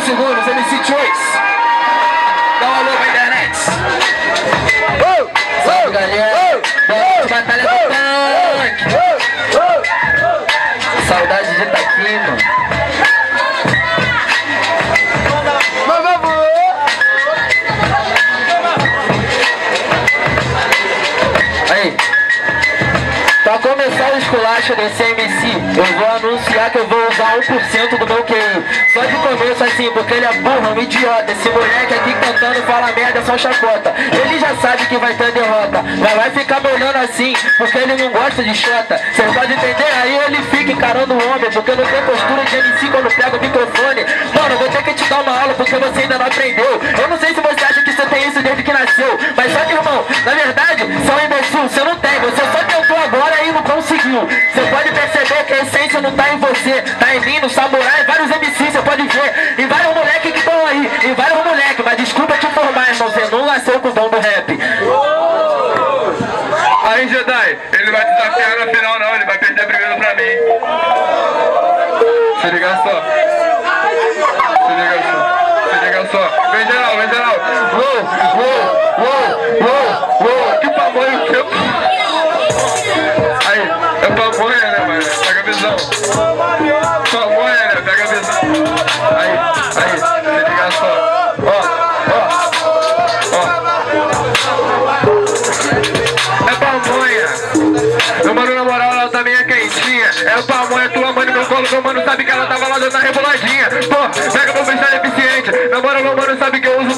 5 segundos, MC Choice. Começar o esculacho desse MC, eu vou anunciar que eu vou usar 1% do meu QI. Só de começo assim, porque ele é burro, um idiota. Esse moleque aqui cantando fala merda, só chacota. Ele já sabe que vai ter derrota. Mas vai ficar me olhando assim, porque ele não gosta de chota. Cês podem entender? Aí ele fica encarando o homem, porque não tem postura de MC quando pega o microfone. Mano, vou ter que te dar uma aula porque você ainda não aprendeu. Eu não sei se você acha que você tem isso desde que nasceu. Mas só que, irmão, na verdade, tá em mim, no samurai, vários MCs, você pode ver. E vários moleques que estão aí, e vários moleques, mas desculpa te informar, irmão, você não nasceu com o dom do rap. Aí, Jedi, ele vai desafiar na final não, ele vai perder brigando pra mim. Se liga só. Se liga só. Se liga só. Vem geral, vem geral. Uou, uou, uou, uou. Que tamanho que. Aí, é pamonha, né, mano? Pega a visão. Tua mãe no meu colo. Meu mano sabe que ela tava lá dando a reboladinha. Pô, pega meu freestyle deficiente. Na moral, mano sabe que eu uso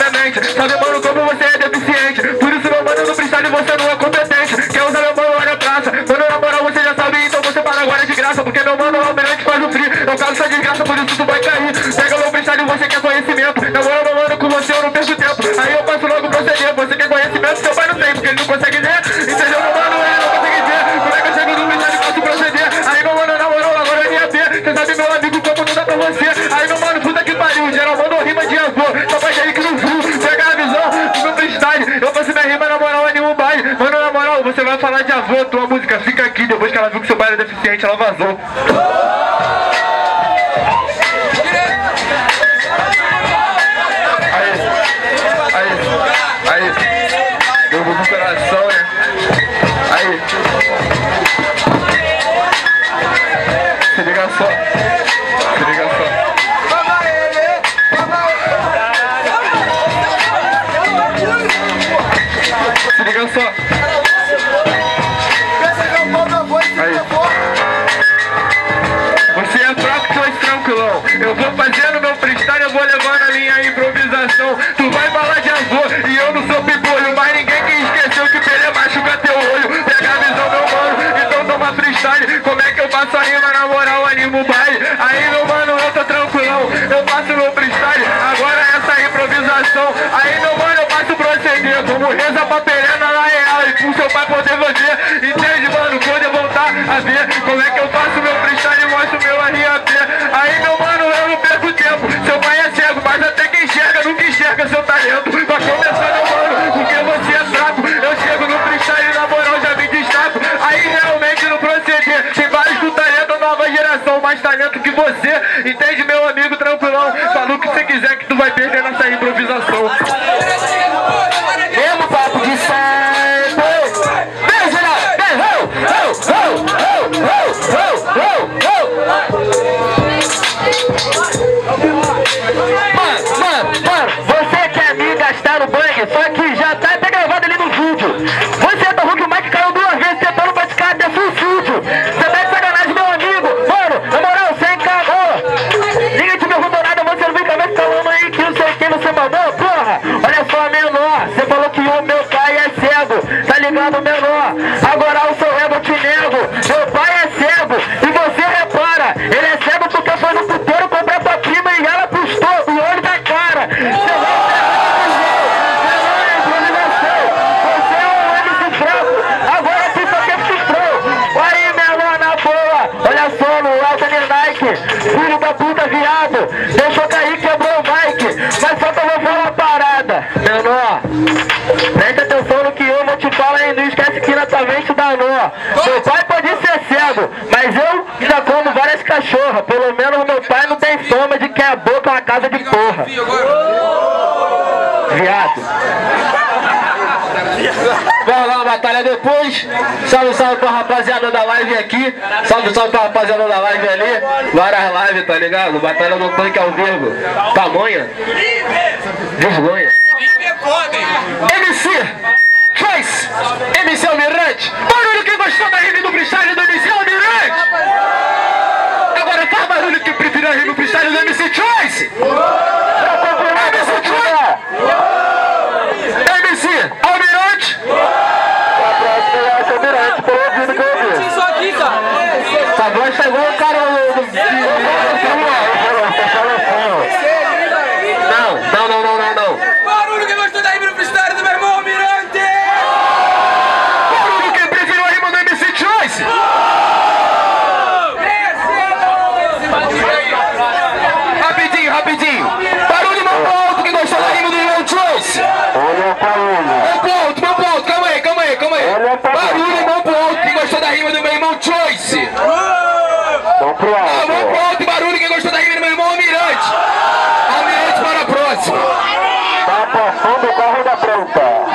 vai falar de avô, tua música fica aqui. Depois que ela viu que seu pai era deficiente, ela vazou. Aí, aí, aí. Eu vou pro coração, né? Aí. Se liga só. Se liga só. Se liga só. Tranquilão. Eu vou fazendo meu freestyle, eu vou levando a minha improvisação. Tu vai falar de avô e eu não sou pibolho. Mas ninguém que esqueceu que Pelé machuca teu olho. Pega a visão, meu mano, então toma freestyle. Como é que eu faço a rima na moral, animo o baile? Aí, meu mano, eu tô tranquilão. Eu faço meu freestyle, agora essa improvisação. Aí, meu mano, eu faço proceder. Como reza pra Pelé na real e pro seu pai poder fazer. você, entende, meu amigo tranquilão? Fala o que você quiser que tu vai perder nessa improvisação. Mesmo papo de sempre. Vem, geral, vem, ho, ho, ho, ho, ho, ho. Mano, mano, mano, você quer é me gastar no banho? Só Agora o seu eu te nego. Meu pai é cego e você repara. Ele é cego porque foi no puteiro comprar tua prima e ela postou o olho da cara. Você boa. Olha só, no Alta Nike. Filho da puta, viado. Deixou cair, quebrou o tua mente dá nó. Meu pai pode ser cego, mas eu já como várias cachorras. Pelo menos meu pai não tem fama de que que a boca é uma casa de porra. Viado. Vamos lá, batalha depois. Salve, salve pra rapaziada da live aqui. Salve, salve pra rapaziada da live ali. Várias lives, tá ligado? Batalha no tanque ao vivo. Tamanha. Vergonha. MC Choice. MC Almirante. Barulho que gostou da rima do freestyle do MC Almirante. Agora faz barulho que preferiu a rima do freestyle do MC Choice. MC Choice. MC Almirante. Almirante, por ouvido que eu ouvi. Isso aqui, cara. Tá igual o cara do... Não, não, não, não, não, não. Barulho que gostou da rima no freestyle do meu irmão Almirante! Barulho que preferiu a rima do MC Choice. Rapidinho, rapidinho. Barulho mão pro alto que gostou da rima do irmão Choice. Olha. Mão pro alto, mão pro alto. Calma aí, calma aí, calma aí. Barulho mão pro alto que gostou da rima do meu irmão Choice. Vamos pro Ah, mão alto. pro alto barulho que gostou da rima do meu irmão Almirante. Almirante para a próxima. Tá passando o carro da pronta.